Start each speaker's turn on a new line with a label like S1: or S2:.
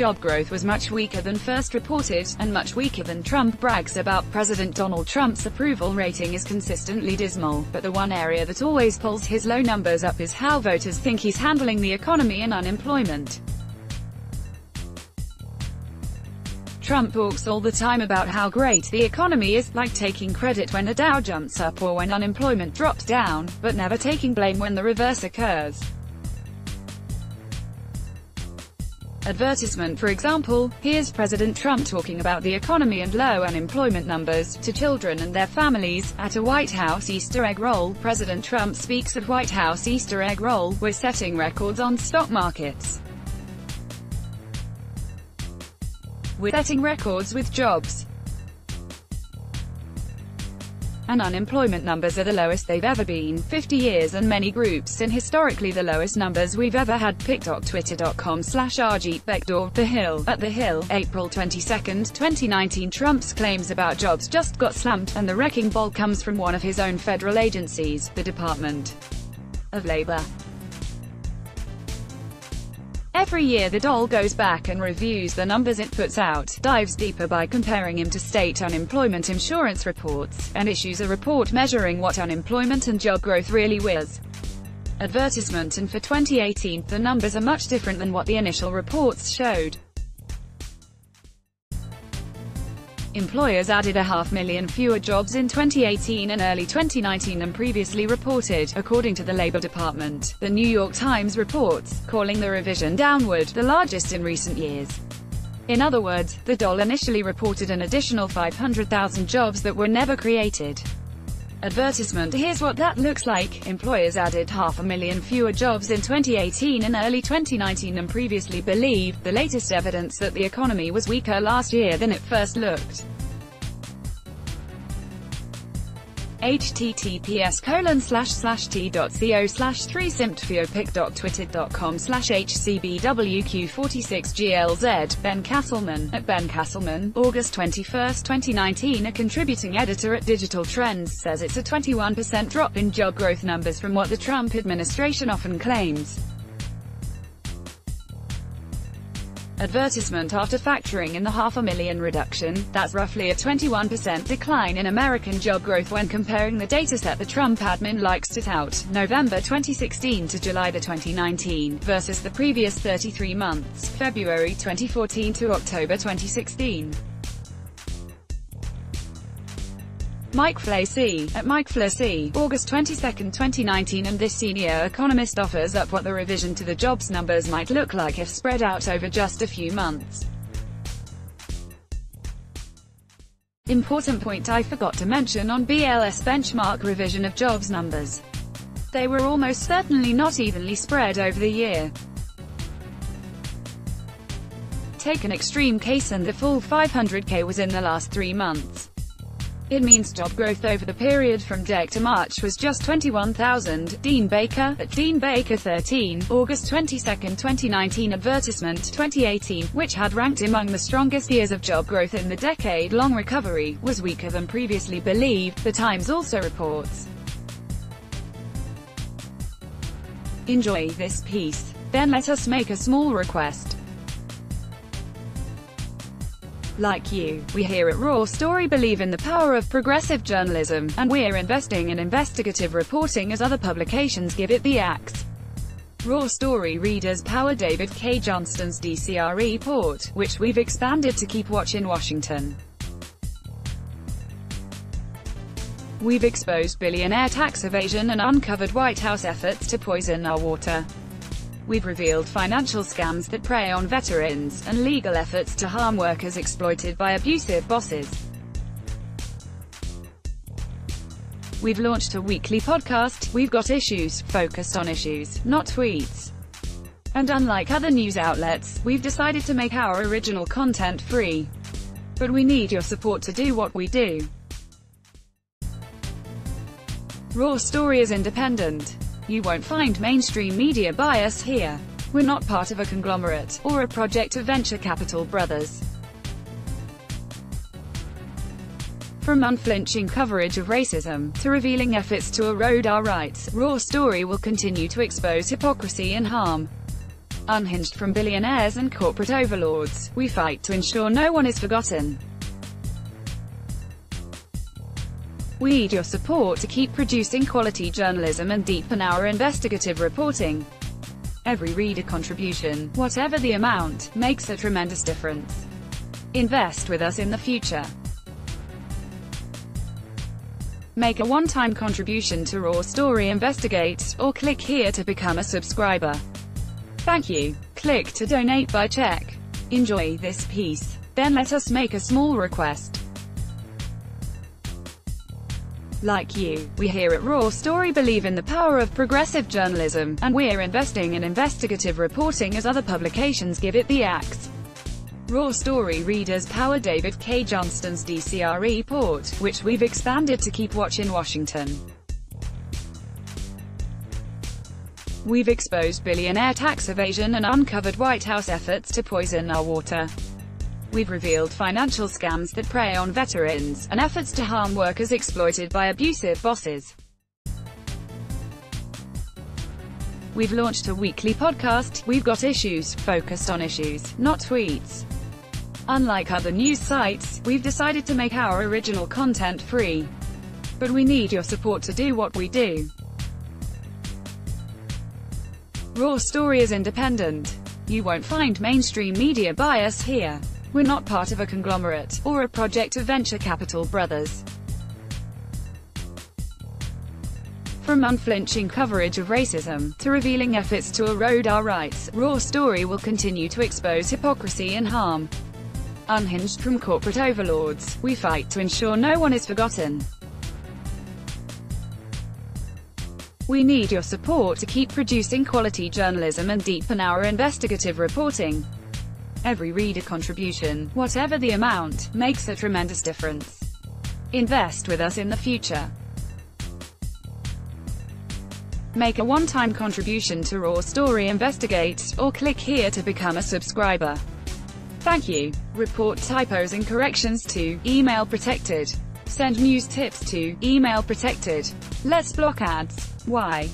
S1: job growth was much weaker than first reported, and much weaker than Trump brags about. President Donald Trump's approval rating is consistently dismal, but the one area that always pulls his low numbers up is how voters think he's handling the economy and unemployment. Trump talks all the time about how great the economy is, like taking credit when the Dow jumps up or when unemployment drops down, but never taking blame when the reverse occurs. Advertisement For example, here's President Trump talking about the economy and low unemployment numbers, to children and their families, at a White House Easter egg roll. President Trump speaks at White House Easter egg roll, we're setting records on stock markets. We're setting records with jobs. And unemployment numbers are the lowest they've ever been, 50 years and many groups in historically the lowest numbers we've ever had. TikTok twitter.com slash Arjeet Bechtor, The Hill, at The Hill, April 22, 2019 Trump's claims about jobs just got slammed, and the wrecking ball comes from one of his own federal agencies, the Department of Labor. Every year the DOL goes back and reviews the numbers it puts out, dives deeper by comparing him to state unemployment insurance reports, and issues a report measuring what unemployment and job growth really was. Advertisement and for 2018, the numbers are much different than what the initial reports showed. Employers added a half million fewer jobs in 2018 and early 2019 than previously reported, according to the Labor Department. The New York Times reports, calling the revision downward, the largest in recent years. In other words, the DOL initially reported an additional 500,000 jobs that were never created. Advertisement Here's what that looks like. Employers added half a million fewer jobs in 2018 and early 2019 than previously believed, the latest evidence that the economy was weaker last year than it first looked. Https colon slash slash t.co slash 3 simptfiopic.twitter.com slash hcbwq46glz Ben Casselman, at Ben Casselman, August 21, 2019 a contributing editor at Digital Trends says it's a 21% drop in job growth numbers from what the Trump administration often claims. Advertisement after factoring in the half a million reduction, that's roughly a 21% decline in American job growth when comparing the dataset the Trump admin likes to tout, November 2016 to July 2019, versus the previous 33 months, February 2014 to October 2016. Mike Flacy, at Mike Flacy, August 22, 2019 and this senior economist offers up what the revision to the jobs numbers might look like if spread out over just a few months. Important point I forgot to mention on BLS benchmark revision of jobs numbers. They were almost certainly not evenly spread over the year. Take an extreme case and the full 500k was in the last three months. It means job growth over the period from Dec to March was just 21,000. Dean Baker, at Dean Baker 13, August 22, 2019 advertisement 2018, which had ranked among the strongest years of job growth in the decade-long recovery, was weaker than previously believed, The Times also reports. Enjoy this piece. Then let us make a small request. Like you, we here at Raw Story believe in the power of progressive journalism, and we're investing in investigative reporting as other publications give it the axe. Raw Story readers power David Cay Johnston's DCReport, which we've expanded to keep watch in Washington. We've exposed billionaire tax evasion and uncovered White House efforts to poison our water. We've revealed financial scams that prey on veterans, and legal efforts to harm workers exploited by abusive bosses. We've launched a weekly podcast, We've Got Issues, focused on issues, not tweets. And unlike other news outlets, we've decided to make our original content free. But we need your support to do what we do. Raw Story is independent. You won't find mainstream media bias here. We're not part of a conglomerate, or a project of venture capital brothers. From unflinching coverage of racism, to revealing efforts to erode our rights, Raw Story will continue to expose hypocrisy and harm. Unhinged from billionaires and corporate overlords, we fight to ensure no one is forgotten. We need your support to keep producing quality journalism and deepen our investigative reporting. Every reader contribution, whatever the amount, makes a tremendous difference. Invest with us in the future. Make a one-time contribution to Raw Story Investigate, or click here to become a subscriber. Thank you. Click to donate by check. Enjoy this piece. Then let us make a small request. Like you, we here at Raw Story believe in the power of progressive journalism, and we're investing in investigative reporting as other publications give it the axe. Raw Story readers power David Cay Johnston's DCR report, which we've expanded to keep watch in Washington. We've exposed billionaire tax evasion and uncovered White House efforts to poison our water. We've revealed financial scams that prey on veterans, and efforts to harm workers exploited by abusive bosses. We've launched a weekly podcast, We've Got Issues, focused on issues, not tweets. Unlike other news sites, we've decided to make our original content free. But we need your support to do what we do. Raw Story is independent. You won't find mainstream media bias here. We're not part of a conglomerate, or a project of venture capital brothers. From unflinching coverage of racism, to revealing efforts to erode our rights, Raw Story will continue to expose hypocrisy and harm. Unhinged from corporate overlords, we fight to ensure no one is forgotten. We need your support to keep producing quality journalism and deepen our investigative reporting. Every reader contribution, whatever the amount, makes a tremendous difference. Invest with us in the future. Make a one-time contribution to Raw Story Investigate, or click here to become a subscriber. Thank you. Report typos and corrections to email protected. Send news tips to email protected. Let's block ads. Why?